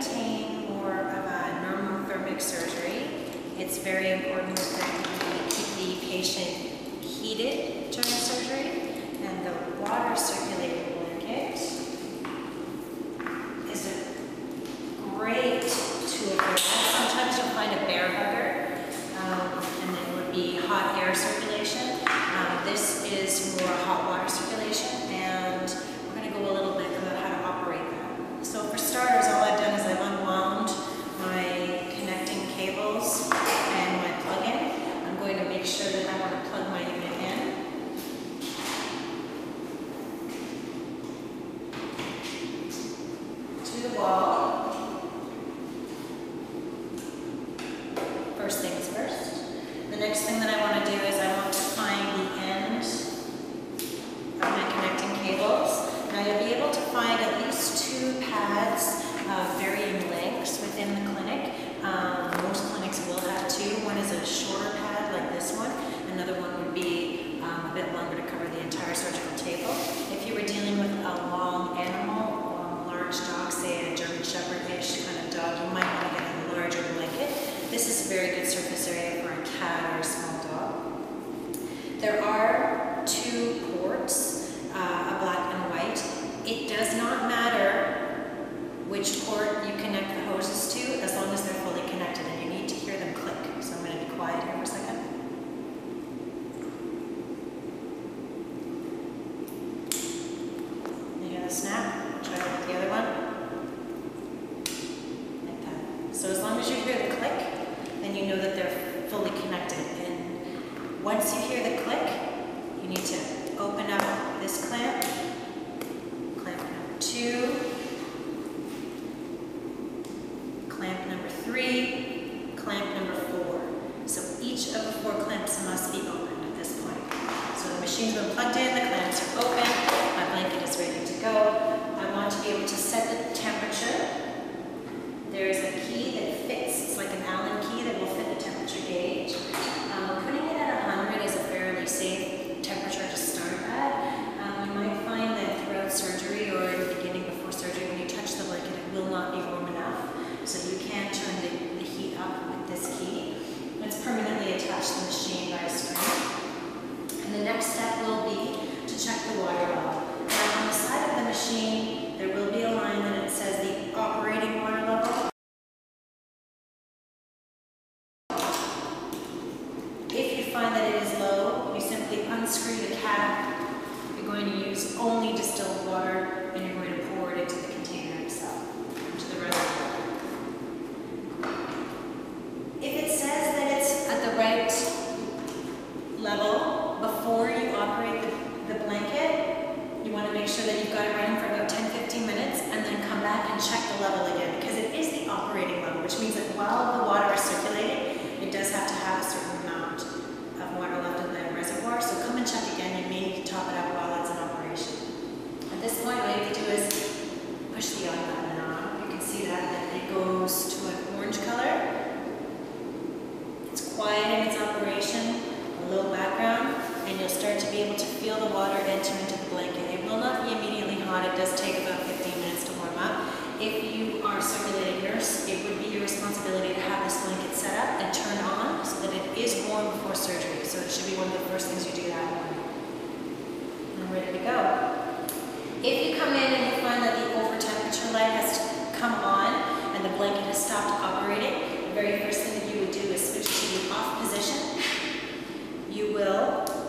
maintain more of a normothermic surgery, it's very important that we keep the patient heated during surgery, and the water circulating First things first. The next thing that I want to do is I want to find the end of my connecting cables. Now you'll be able to find at least two pads, varying lengths within the clinic. Um, most clinics will have two. One is a shorter pad like this one. Another one would be um, a bit longer to cover the entire surgical This is a very good surface area for a cat or a small dog. There are two ports, uh, a black and a white. It does not matter which port you connect the hoses to as long as they're fully connected and you need to hear them click. So I'm going to be quiet here for a second. You hear the snap? Try it with the other one. Like that. So as long as you hear the click, then you know that they're fully connected. And once you hear the click, you need to open up this clamp, clamp number two, clamp number three, clamp number four. So each of the four clamps must be opened at this point. So the machine's been plugged in, the clamps are open, my blanket is ready to go. I want to be able to set the temperature. There's a key that fits, it's like an Allen key that will fit the temperature gauge. Um, putting it at 100 is a fairly safe temperature to start at. Um, you might find that throughout surgery or in the beginning before surgery, when you touch the blanket, it will not be warm enough. So you can turn the, the heat up with this key. It's permanently attached to the machine by a string. And the next step will be to check the water level. Now on the side of the machine, there will be a line that it says the operating water level. If you find that it is low, you simply unscrew the cap. You're going to use only distilled water and you're going to pour it into the container itself, into the reservoir. If it says that it's at the right level before you operate the, the blanket, you want to make sure that you've got it running for about 10-15 minutes and then come back and check the level again because it is the operating level, which means that while the water is circulating, it does have to have a certain amount of water left in the reservoir. So come and check again. You may need to top it up while it's in operation. At this point, all you have to do is push the on button on. You can see that, that it goes to an orange color. It's quiet in its operation, a low background, and you'll start to be able to feel the water enter into the blanket. It will not be immediately hot. It does take about 15 minutes to warm up. If you are a circulating nurse, it would be your responsibility to have this blanket set up and turn on so that it is warm before surgery. So it should be one of the first things you do that morning. I'm ready to go. If you come in and you find that the over temperature light has come on and the blanket has stopped operating, the very first thing do is switch to the off position. You will